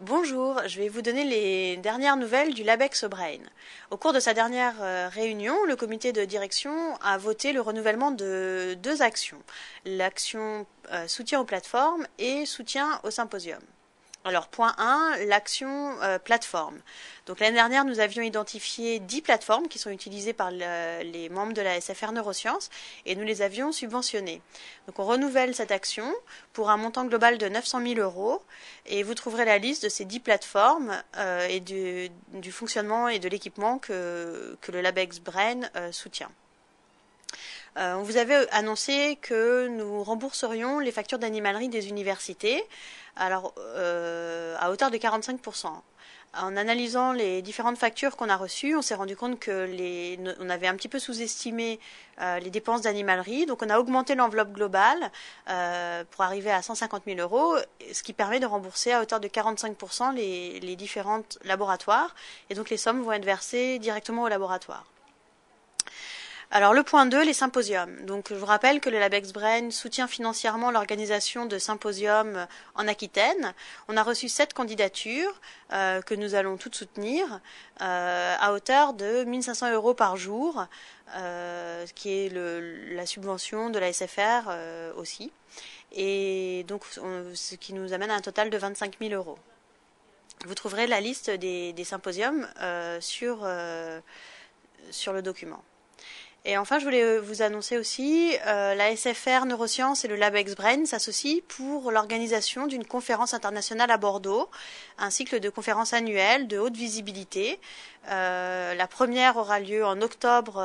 Bonjour, je vais vous donner les dernières nouvelles du LabEx Brain. Au cours de sa dernière euh, réunion, le comité de direction a voté le renouvellement de deux actions. L'action euh, soutien aux plateformes et soutien au symposium. Alors, point 1, l'action euh, plateforme. Donc, l'année dernière, nous avions identifié 10 plateformes qui sont utilisées par les membres de la SFR Neurosciences et nous les avions subventionnées. Donc, on renouvelle cette action pour un montant global de 900 000 euros et vous trouverez la liste de ces 10 plateformes euh, et du, fonctionnement et de l'équipement que, le LabEx Brain euh, soutient. On vous avait annoncé que nous rembourserions les factures d'animalerie des universités euh, à hauteur de 45%. En analysant les différentes factures qu'on a reçues, on s'est rendu compte que les, on avait un petit peu sous-estimé euh, les dépenses d'animalerie, donc on a augmenté l'enveloppe globale euh, pour arriver à 150 000 euros, ce qui permet de rembourser à hauteur de 45% les, les différents laboratoires, et donc les sommes vont être versées directement au laboratoire. Alors le point 2, les symposiums. Donc je vous rappelle que le Labex Brain soutient financièrement l'organisation de symposiums en Aquitaine. On a reçu sept candidatures euh, que nous allons toutes soutenir euh, à hauteur de 1500 euros par jour, euh, qui est la subvention de la SFR aussi. Et donc ce qui nous amène à un total de 25 000 euros. Vous trouverez la liste des, symposiums sur le document. Et enfin, je voulais vous annoncer aussi, euh, la SFR Neurosciences et le LabEx Brain s'associent pour l'organisation d'une conférence internationale à Bordeaux, un cycle de conférences annuelles de haute visibilité. Euh, la première aura lieu en octobre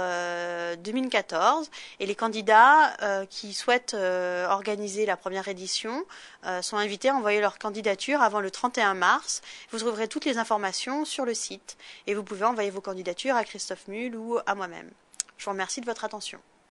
2014 euh, et les candidats qui souhaitent organiser la première édition sont invités à envoyer leur candidature avant le 31 mars. Vous trouverez toutes les informations sur le site et vous pouvez envoyer vos candidatures à Christophe Mull ou à moi-même. Je vous remercie de votre attention.